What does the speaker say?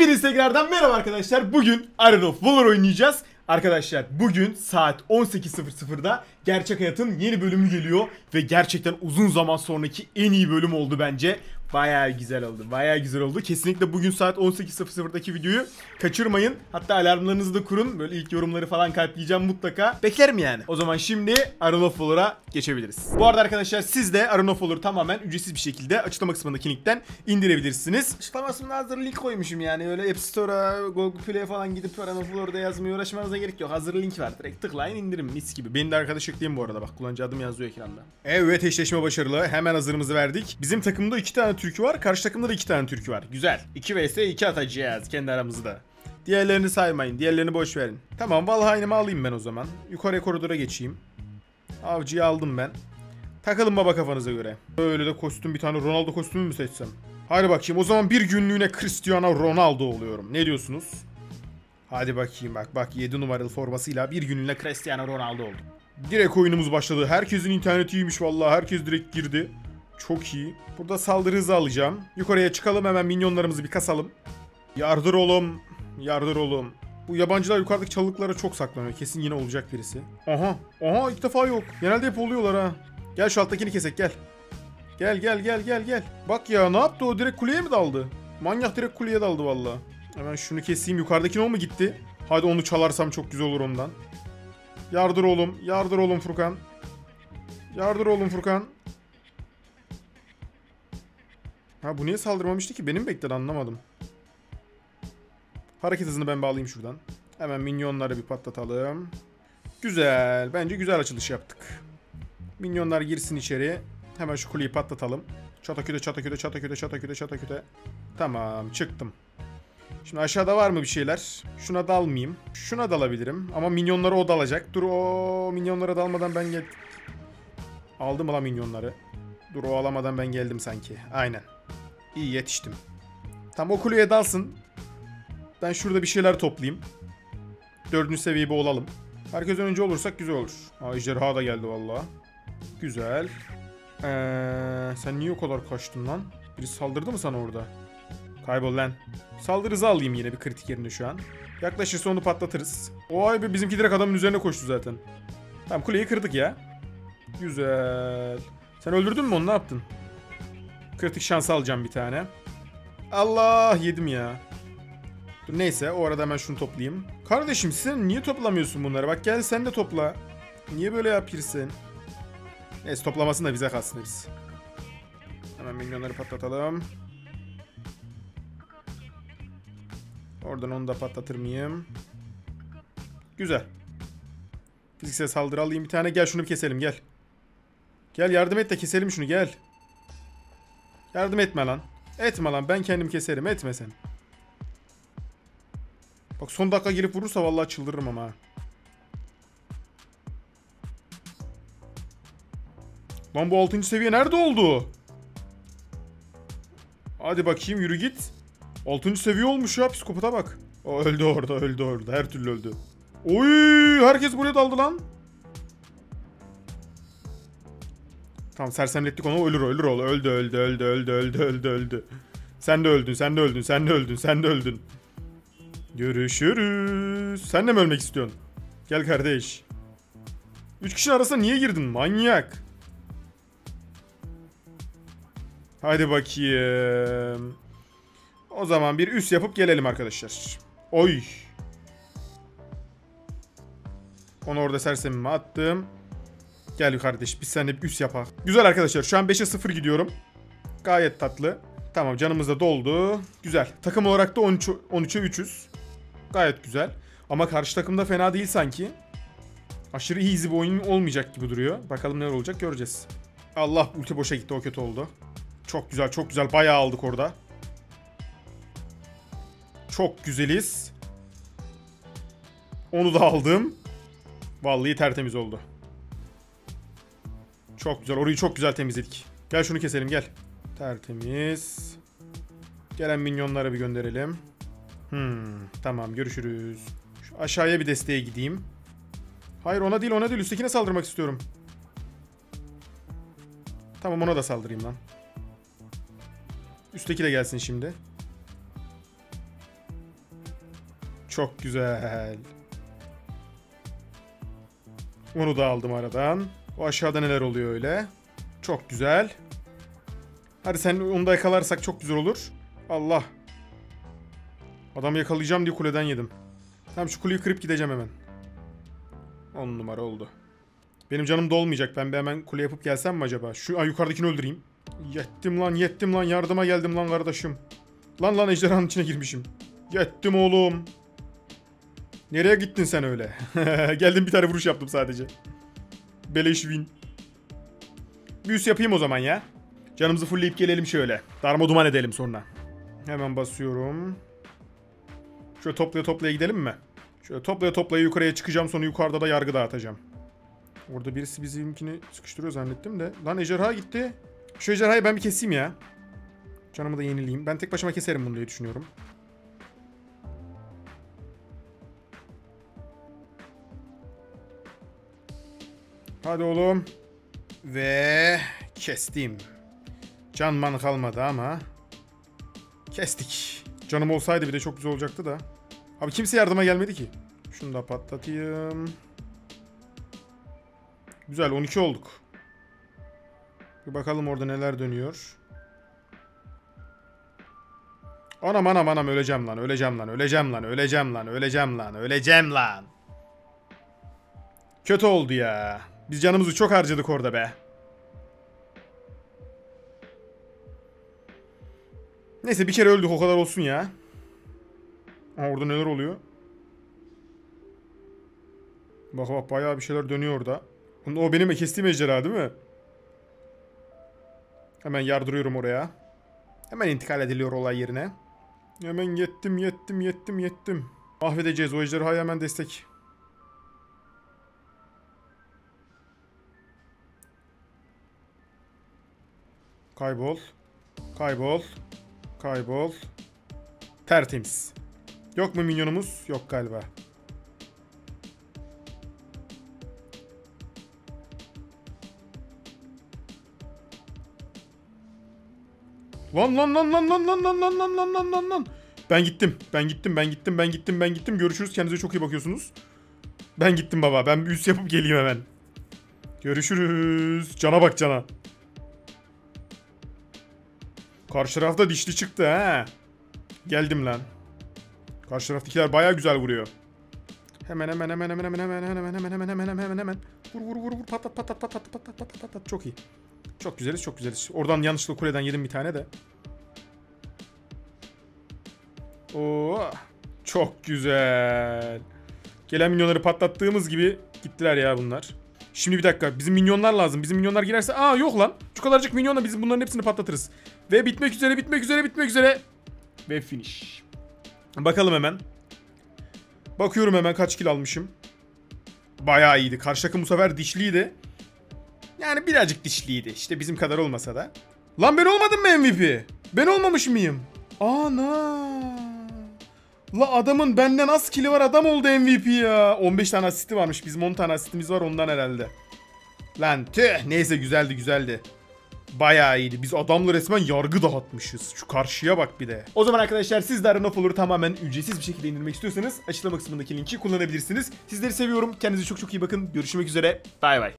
Hepiniz tekrardan merhaba arkadaşlar. Bugün Iron of Valor oynayacağız. Arkadaşlar bugün saat 18.00'da gerçek hayatın yeni bölümü geliyor ve gerçekten uzun zaman sonraki en iyi bölüm oldu bence. Bayağı güzel oldu. Bayağı güzel oldu. Kesinlikle bugün saat 18.00'daki videoyu kaçırmayın. Hatta alarmlarınızı da kurun. Böyle ilk yorumları falan kalpleyeceğim mutlaka. Beklerim yani. O zaman şimdi Iron of Valor'a geçebiliriz. Bu arada arkadaşlar siz de Iron of Valor'u tamamen ücretsiz bir şekilde açıklama kısmındaki linkten indirebilirsiniz. Açıklama kısmına hazır link koymuşum yani. Öyle App Store'a, Google Play'e falan gidip Iron of Valor'da yazmaya uğraşmanıza gerek yok. Hazır link var. Direkt tıklayın indirin mis gibi. Benim de arkadaş ekleyeyim bu arada bak. Kullanıcı adım yazıyor ekranda. Evet eşleşme başarılı. Hemen hazırımızı verdik. Bizim takımda iki tane türkü var. Karşı takımda da iki tane türkü var. Güzel. 2 vs 2 atacağız kendi aramızda. Diğerlerini saymayın. Diğerlerini boş verin. Tamam Valheim'i alayım ben o zaman. Yukarı koridora geçeyim. Avcıyı aldım ben. Takılın baba kafanıza göre. Böyle de kostüm bir tane Ronaldo kostümü mü seçsem? Hadi bakayım o zaman bir günlüğüne Cristiano Ronaldo oluyorum. Ne diyorsunuz? Hadi bakayım bak bak 7 numaralı formasıyla bir günlüğüne Cristiano Ronaldo oldu. Direkt oyunumuz başladı. Herkesin interneti iyiymiş vallahi. Herkes direkt girdi. Çok iyi. Burada saldırı hızı alacağım. Yukarıya çıkalım hemen minyonlarımızı bir kasalım. Yardır oğlum. Yardır oğlum. Bu yabancılar yukarıdaki çalılıklara çok saklanıyor. Kesin yine olacak birisi. Aha. Aha ilk defa yok. Genelde hep oluyorlar ha. Gel şu alttakini kesek gel. Gel gel gel gel gel. Bak ya ne yaptı o direkt kuleye mi daldı? Manyak direkt kuleye daldı valla. Hemen şunu keseyim. Yukarıdaki o mu gitti? Hadi onu çalarsam çok güzel olur ondan. Yardır oğlum. Yardır oğlum Furkan. Yardır oğlum Furkan. Ha bu niye saldırmamıştı ki? Benim bekledi anlamadım. Hareket hızını ben bağlayayım şuradan. Hemen minyonları bir patlatalım. Güzel. Bence güzel açılış yaptık. Minyonlar girsin içeri. Hemen şu kuleyi patlatalım. Çataküte çataküte çataküte çataküte çataküte. Tamam çıktım. Şimdi aşağıda var mı bir şeyler? Şuna dalmayayım. Şuna dalabilirim. Ama minyonları o dalacak. Dur o minyonlara dalmadan ben gel... Aldım lan minyonları? Dur o alamadan ben geldim sanki. Aynen. İyi yetiştim. Tam o kuleye dalsın. Ben şurada bir şeyler toplayayım. Dördüncü seviye olalım. Herkes önce olursak güzel olur. Aa ejderha da geldi valla. Güzel. Ee, sen niye o kadar kaçtın lan? Biri saldırdı mı sana orada? Kaybol lan. Saldırı hızı alayım yine bir kritik yerinde şu an. Yaklaşırsa onu patlatırız. Oy be bizimki direkt adamın üzerine koştu zaten. Tamam kuleyi kırdık ya. Güzel. Sen öldürdün mü onu ne yaptın? Kritik şans alacağım bir tane. Allah yedim ya. Dur neyse o arada hemen şunu toplayayım. Kardeşim sen niye toplamıyorsun bunları? Bak gel sen de topla. Niye böyle yapıyorsun? Neyse toplamasın da bize kalsın biz. Hemen milyonları patlatalım. Oradan onu da patlatır mıyım? Güzel. Fiziksel saldırı alayım bir tane. Gel şunu bir keselim gel. Gel yardım et de keselim şunu gel. Yardım etme lan. Etme lan ben kendim keserim etme sen. Bak son dakika gelip vurursa vallahi çıldırırım ama. Lan bu 6. seviye nerede oldu? Hadi bakayım yürü git. 6. seviye olmuş ya psikopata bak. O öldü orada öldü orada her türlü öldü. Oy herkes buraya daldı lan. Tamam sersemlettik onu ölür ölür ol öldü öldü öldü öldü öldü öldü öldü. Sen de öldün sen de öldün sen de öldün sen de öldün. Görüşürüz. Sen de mi ölmek istiyorsun? Gel kardeş. Üç kişinin arasına niye girdin manyak? Hadi bakayım. O zaman bir üst yapıp gelelim arkadaşlar. Oy. Onu orada sersemime attım. Gel kardeş biz seninle bir üst yapak. Güzel arkadaşlar şu an 5'e 0 gidiyorum. Gayet tatlı. Tamam canımız da doldu. Güzel. Takım olarak da 13, 13'e 300. Gayet güzel. Ama karşı takımda fena değil sanki. Aşırı easy bir oyun olmayacak gibi duruyor. Bakalım neler olacak göreceğiz. Allah ulti boşa gitti o kötü oldu. Çok güzel çok güzel bayağı aldık orada. Çok güzeliz. Onu da aldım. Vallahi tertemiz oldu. Çok güzel. Orayı çok güzel temizledik. Gel şunu keselim gel. Tertemiz. Gelen minyonları bir gönderelim. Hmm, tamam görüşürüz. Şu aşağıya bir desteğe gideyim. Hayır ona değil ona değil üsttekine saldırmak istiyorum. Tamam ona da saldırayım lan. Üstteki de gelsin şimdi. Çok güzel. Onu da aldım aradan. O aşağıda neler oluyor öyle. Çok güzel. Hadi sen onu da yakalarsak çok güzel olur. Allah. Adamı yakalayacağım diye kuleden yedim. Tamam şu kuleyi kırıp gideceğim hemen. 10 numara oldu. Benim canım dolmayacak. Ben bir hemen kule yapıp gelsem mi acaba? Şu ay yukarıdakini öldüreyim. Yettim lan yettim lan yardıma geldim lan kardeşim. Lan lan ejderhanın içine girmişim. Yettim oğlum. Nereye gittin sen öyle? Geldim bir tane vuruş yaptım sadece. Beleş win. Büyüs yapayım o zaman ya. Canımızı fullleyip gelelim şöyle. Darma duman edelim sonra. Hemen basıyorum. Şöyle toplaya toplaya gidelim mi? Şöyle toplaya toplaya yukarıya çıkacağım sonra yukarıda da yargı dağıtacağım. Orada birisi bizimkini sıkıştırıyor zannettim de. Lan ejderha gitti. Şu ejderhayı ben bir keseyim ya. Canımı da yenileyim. Ben tek başıma keserim bunu diye düşünüyorum. Hadi oğlum. Ve kestim. Can man kalmadı ama. Kestik. Canım olsaydı bir de çok güzel olacaktı da. Abi kimse yardıma gelmedi ki. Şunu da patlatayım. Güzel 12 olduk. Bir bakalım orada neler dönüyor. Anam anam anam öleceğim lan öleceğim lan öleceğim lan öleceğim lan öleceğim lan öleceğim lan. Kötü oldu ya. Biz canımızı çok harcadık orada be. Neyse bir kere öldük o kadar olsun ya. Orada neler oluyor? Bak bak bayağı bir şeyler dönüyor orada. O benim kestiğim ejderha değil mi? Hemen yardırıyorum oraya. Hemen intikal ediliyor olay yerine. Hemen yettim yettim yettim yettim. Mahvedeceğiz o ejderhaya hemen destek. Kaybol. Kaybol. Kaybol. Tertemiz. Yok mu minyonumuz? Yok galiba. Lan lan lan lan lan lan lan lan lan lan lan lan lan. Ben gittim. Ben gittim. Ben gittim. Ben gittim. Ben gittim. Görüşürüz. Kendinize çok iyi bakıyorsunuz. Ben gittim baba. Ben üst yapıp geleyim hemen. Görüşürüz. Cana bak cana. Karşı tarafta dişli çıktı ha. Geldim lan. Karşı taraftakiler baya güzel vuruyor. Hemen hemen hemen hemen hemen hemen hemen hemen hemen hemen hemen hemen vur vur vur vur patlat patlat patlat patlat patlat patlat çok iyi. Çok güzeliz çok güzeliz. Oradan yanlışlıkla kuleden yedim bir tane de. Oo çok güzel. Gelen minyonları patlattığımız gibi gittiler ya bunlar. Şimdi bir dakika bizim minyonlar lazım. Bizim minyonlar girerse aa yok lan. Şu kadarcık minyonla biz bunların hepsini patlatırız. Ve bitmek üzere bitmek üzere bitmek üzere. Ve finish. Bakalım hemen. Bakıyorum hemen kaç kill almışım. Bayağı iyiydi. Karşı takım bu sefer dişliydi. Yani birazcık dişliydi. İşte bizim kadar olmasa da. Lan ben olmadım mı MVP? Ben olmamış mıyım? Ana. La adamın benden az kili var adam oldu MVP ya. 15 tane asisti varmış. Bizim 10 tane asistimiz var ondan herhalde. Lan tüh. Neyse güzeldi güzeldi. Bayağı iyiydi. Biz adamla resmen yargı dağıtmışız. Şu karşıya bak bir de. O zaman arkadaşlar siz de Arena of Valor'u tamamen ücretsiz bir şekilde indirmek istiyorsanız açıklama kısmındaki linki kullanabilirsiniz. Sizleri seviyorum. Kendinize çok çok iyi bakın. Görüşmek üzere. Bay bay.